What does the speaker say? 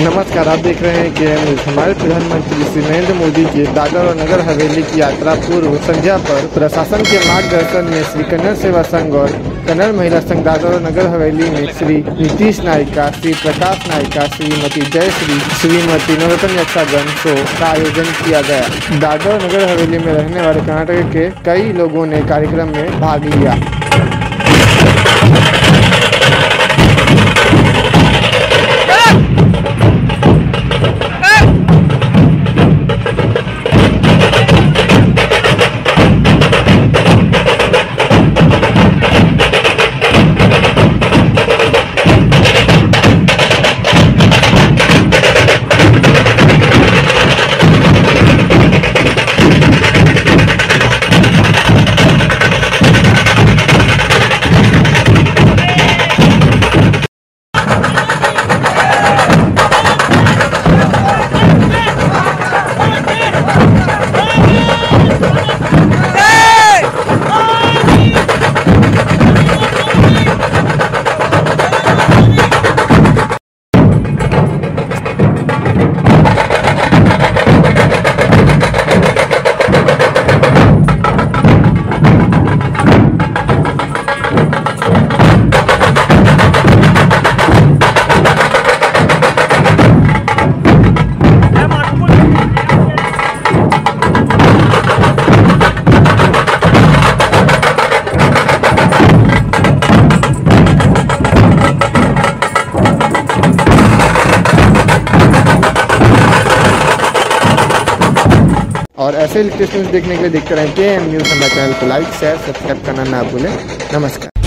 नमस्कार, आप देख रहे हैं के एम हमारे प्रधानमंत्री श्री नरेंद्र मोदी की दादर और नगर हवेली की यात्रा पूर्व संध्या पर प्रशासन के मार्गदर्शन में श्री कन्नड़ सेवा संघ और कन्नड़ महिला संघ दादर और नगर हवेली में श्री नीतीश नायिका, श्री प्रकाश नायिका, श्रीमती जयश्री, श्रीमती नरोत्तम यक्षागन शो का आयोजन किया गया। दादर और नगर हवेली में रहने वाले कर्नाटक के कई लोगों ने कार्यक्रम में भाग लिया। और ऐसे लेटेस्ट न्यूज़ देखने के लिए देखते रहें के एम न्यूज़ हमारे चैनल को लाइक शेयर सब्सक्राइब करना ना भूलें। नमस्कार।